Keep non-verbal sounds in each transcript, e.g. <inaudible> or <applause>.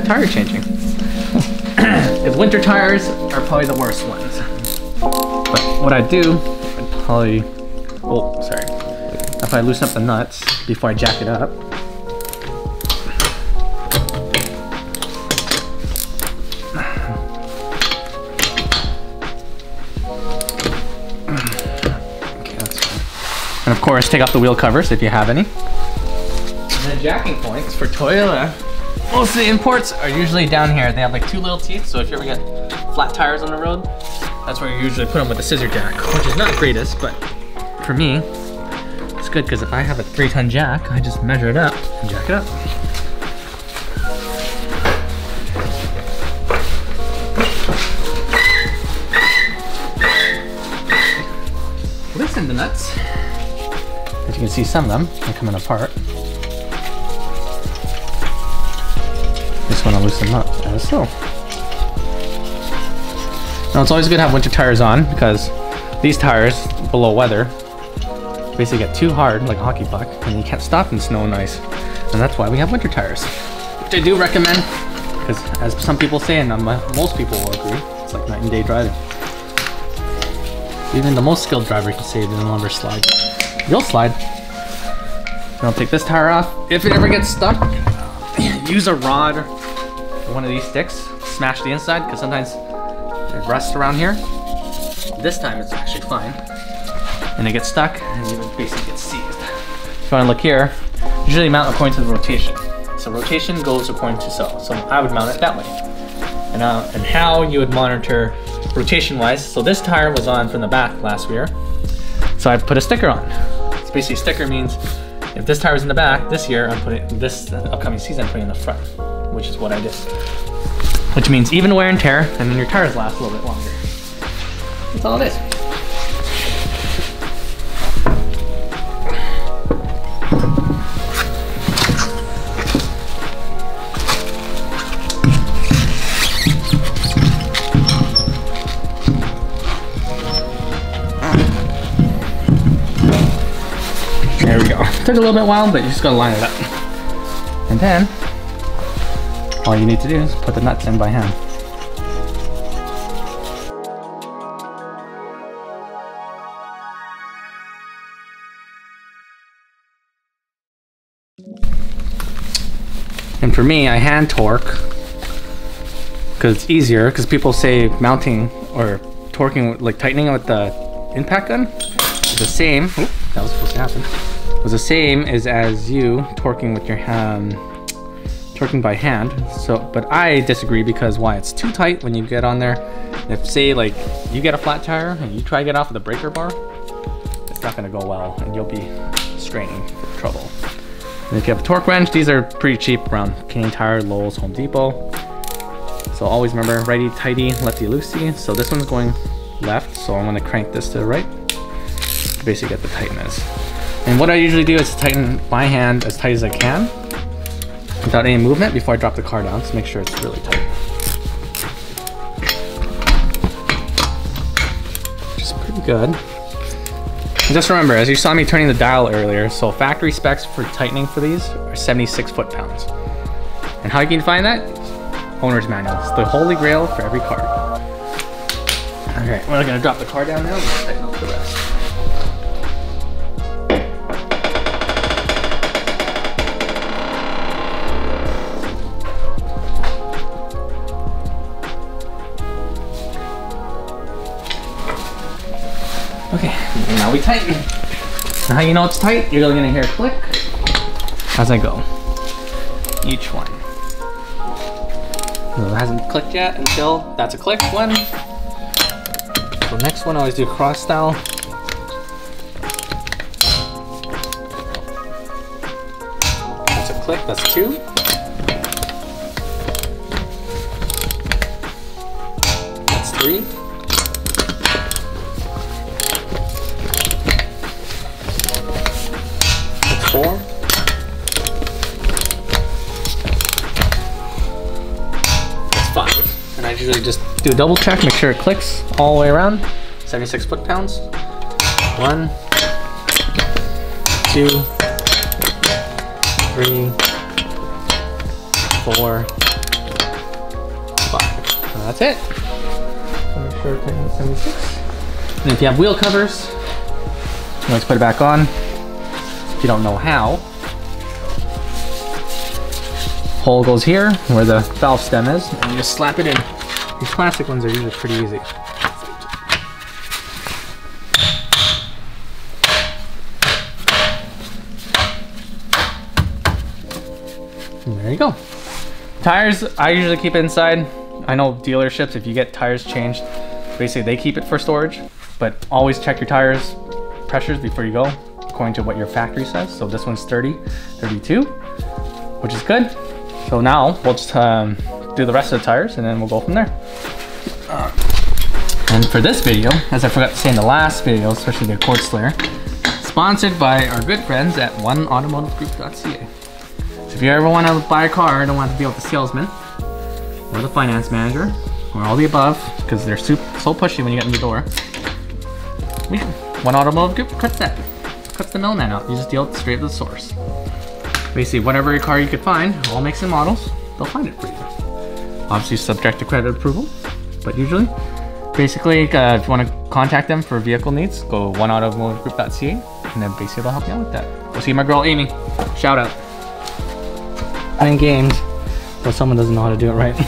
tire changing. Because winter tires are probably the worst ones. But what I do, I'd probably, oh, sorry. If I loosen up the nuts before I jack it up. And of course, take off the wheel covers if you have any. And then jacking points for Toyota. Most of the imports are usually down here. They have like two little teeth, so if you ever get flat tires on the road, that's where you usually put them with a scissor jack, which is not greatest, but for me, it's good because if I have a three ton jack, I just measure it up and jack it up. Loosen the nuts. As you can see, some of them are coming apart. Want to loosen them up as so. Now it's always good to have winter tires on because these tires below weather basically get too hard like a hockey puck and you can't stop in snow and ice. And that's why we have winter tires. Which I do recommend because as some people say and um, most people will agree, it's like night and day driving. Even the most skilled driver can say it no longer slide. You'll slide. I'll take this tire off. If it ever gets stuck, <clears throat> use a rod one of these sticks. Smash the inside because sometimes it rusts around here. This time it's actually fine. And it gets stuck and you basically get seized. If you want to look here, usually mount according to the rotation. So rotation goes according to so. So I would mount it that way. And, uh, and how you would monitor rotation wise. So this tire was on from the back last year. So I put a sticker on. It's basically sticker means if this tire was in the back this year, I'm putting this upcoming season, I'm putting in the front, which is what I did. Which means even wear and tear, and then your tires last a little bit longer. That's all it is. There we go. Took a little bit while, but you just gotta line it up. And then, all you need to do is put the nuts in by hand. And for me, I hand torque because it's easier. Because people say mounting or torquing, like tightening with the impact gun, is the same. That was supposed to happen. Was the same as as you torquing with your hand, torquing by hand. So, but I disagree because why? It's too tight when you get on there. If say like you get a flat tire and you try to get off with a breaker bar, it's not gonna go well and you'll be straining for trouble. And if you have a torque wrench, these are pretty cheap around Canadian Tire, Lowe's, Home Depot. So always remember righty tighty, lefty loosey. So this one's going left, so I'm gonna crank this to the right to basically get the tightness. And what I usually do is tighten my hand as tight as I can without any movement before I drop the car down to make sure it's really tight. Is pretty good. And just remember, as you saw me turning the dial earlier, so factory specs for tightening for these are 76 foot-pounds. And how you can find that? Owner's manual. It's the holy grail for every car. Okay, we're gonna drop the car down now tighten. Now you know it's tight? You're gonna hear a click as I go. Each one. It hasn't clicked yet until that's a click one. So next one I always do cross style. That's a click, that's two. That's three. Four. That's five. And I usually just do a double check, make sure it clicks all the way around. 76 foot pounds. One, two, three, four, that's it. Make sure tighten 76. And if you have wheel covers, let's put it back on. You don't know how, hole goes here where the valve stem is, and you just slap it in. These plastic ones are usually pretty easy. And there you go. Tires, I usually keep inside. I know dealerships, if you get tires changed, basically they keep it for storage, but always check your tires pressures before you go, according to what your factory says. So this one's 30, 32, which is good. So now we'll just um, do the rest of the tires and then we'll go from there. And for this video, as I forgot to say in the last video, especially the Accord Slayer, sponsored by our good friends at oneautomotivegroup.ca. So if you ever want to buy a car and don't want to deal with the salesman, or the finance manager, or all the above, because they're so, so pushy when you get in the door, we, One Automotive Group cuts that. Cuts the middleman out. You just deal straight to the source basically whatever car you could find, all makes and models, they'll find it for you. Obviously subject to credit approval, but usually, basically uh, if you want to contact them for vehicle needs, go oneautomotivegroup.ca and then basically they'll help you out with that. We'll see my girl Amy. Shout out. Playing games, but someone doesn't know how to do it right. <laughs>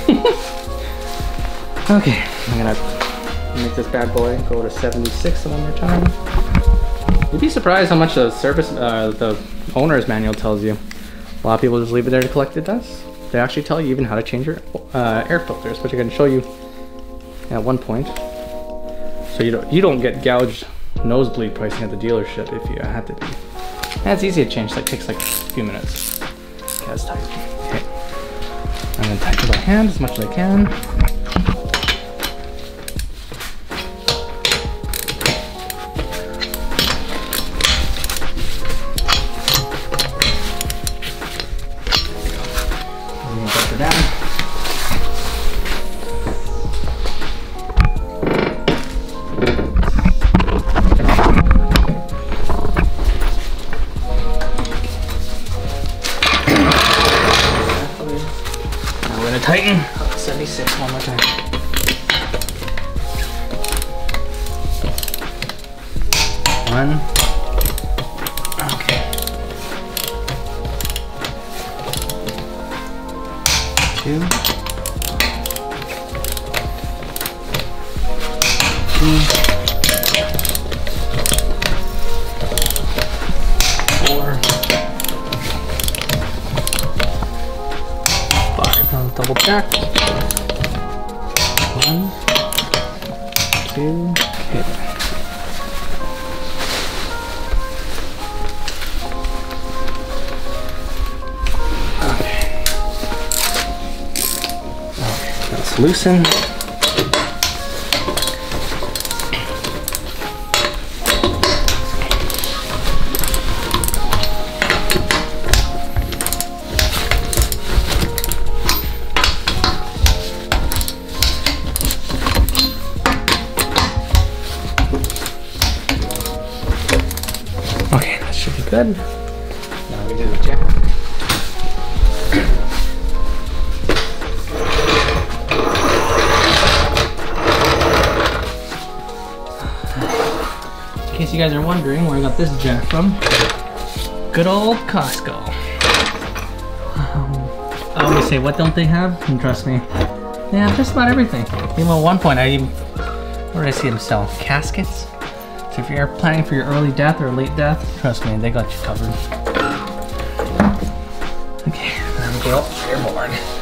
okay, I'm gonna make this bad boy go to 76 one more time. You'd be surprised how much the service, uh, the owner's manual tells you. A lot of people just leave it there to collect the dust. They actually tell you even how to change your uh, air filters, which I can show you at one point. So you don't you don't get gouged nosebleed pricing at the dealership if you have to be. That's easy to change. That takes like a few minutes. That's tight. Okay, I'm gonna tighten my hand as much as I can. Three. Four. double check. One, two, hit. Loosen. Case you guys are wondering where I got this jack from, good old Costco. Um, I always say, what don't they have? And trust me, they have just about everything. Even at one point, I even, where did I see them sell? Caskets? So if you're planning for your early death or late death, trust me, they got you covered. Okay, then go airborne.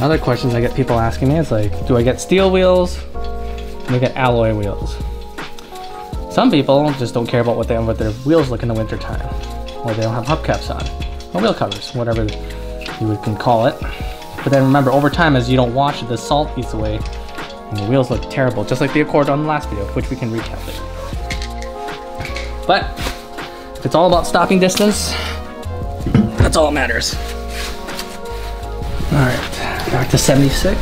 Other questions I get people asking me is like, do I get steel wheels? Do I get alloy wheels? Some people just don't care about what they what their wheels look in the wintertime. Or they don't have hubcaps on. Or wheel covers, whatever you can call it. But then remember, over time, as you don't wash it, the salt eats away. And the wheels look terrible, just like the Accord on the last video, which we can recap later. But, if it's all about stopping distance, that's all that matters. All right, back to 76.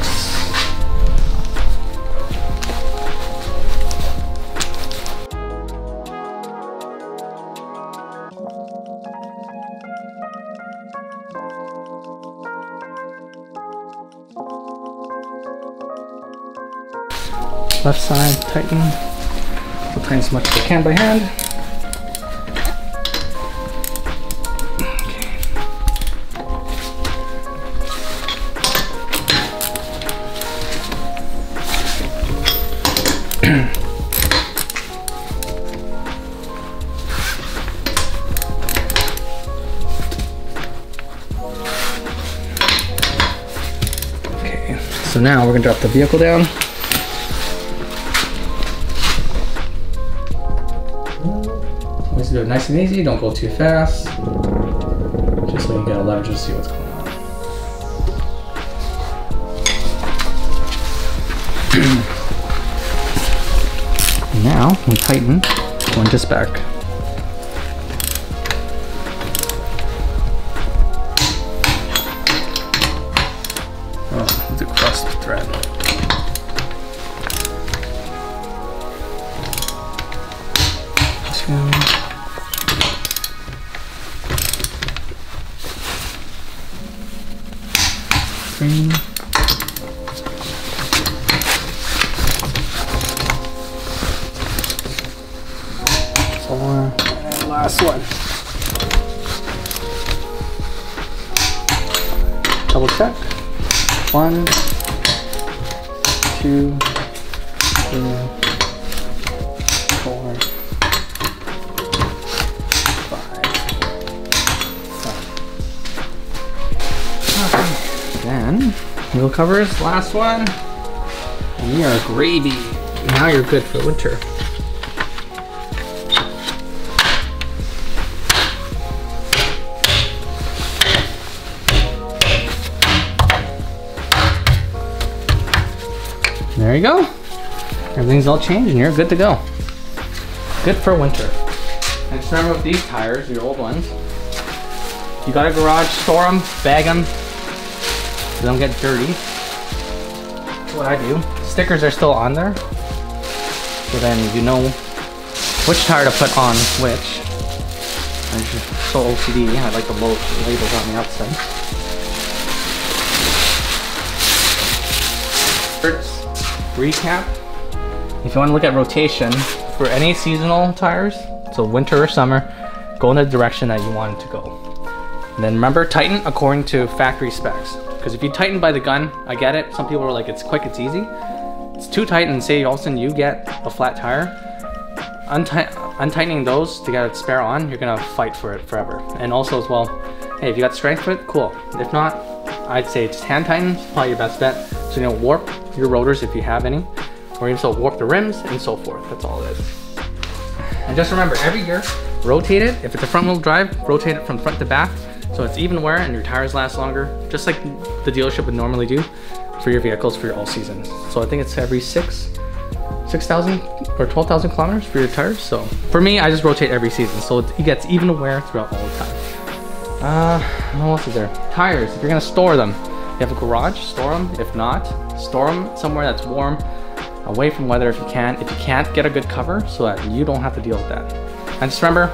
Left side, tighten. We'll tighten as much as I can by hand. So now we're gonna drop the vehicle down. Always do it nice and easy, don't go too fast. Just so you get a leverage to see what's going on. <clears throat> now we tighten one just back. Double check. One, two, three, Then, wheel covers, last one. We are gravy. Now you're good for winter. There you go. Everything's all changed and you're good to go. Good for winter. And just remember with these tires, your old ones, you got a garage, store them, bag them, they don't get dirty. That's what I do. Stickers are still on there. So then you know which tire to put on which. I'm just so OCD, I like the labels on the outside. First, recap. If you want to look at rotation, for any seasonal tires, so winter or summer, go in the direction that you want it to go. And then remember, tighten according to factory specs. Because if you tighten by the gun, I get it. Some people are like, it's quick, it's easy. It's too tight and say all of a sudden you get a flat tire. untightening those to get a spare on, you're gonna fight for it forever. And also as well, hey, if you got strength for it, cool. If not, I'd say just hand tighten, probably your best bet. So you don't warp your rotors if you have any, or even so warp the rims and so forth. That's all it is. And just remember, every year, rotate it. If it's a front wheel drive, rotate it from front to back so it's even wear and your tires last longer, just like the dealership would normally do for your vehicles for your all season. So I think it's every six, 6,000 or 12,000 kilometers for your tires. So for me, I just rotate every season. So it gets even wear throughout all the time. Uh, what else is there? Tires, if you're gonna store them, you have a garage, store them. If not, store them somewhere that's warm, away from weather if you can. If you can't, get a good cover so that you don't have to deal with that. And just remember,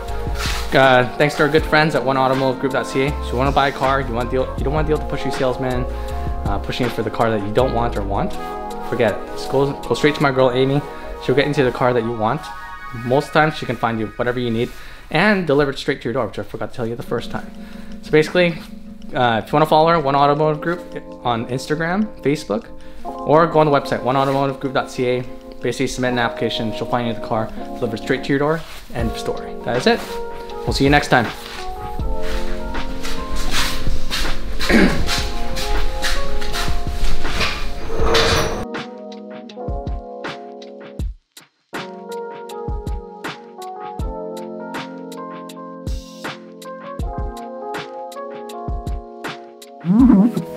uh, thanks to our good friends at oneautomotivegroup.ca. So you want to buy a car, you want to deal, you don't want to deal with the pushy salesman, uh, pushing it for the car that you don't want or want. Forget it. Just go, go straight to my girl Amy. She'll get into the car that you want. Most times she can find you whatever you need and deliver it straight to your door, which I forgot to tell you the first time. So basically, uh, if you want to follow her, One Automotive Group on Instagram, Facebook, or go on the website, oneautomotivegroup.ca. Basically, submit an application. She'll find you the car, deliver straight to your door. End of story. That is it. We'll see you next time. Mm-hmm.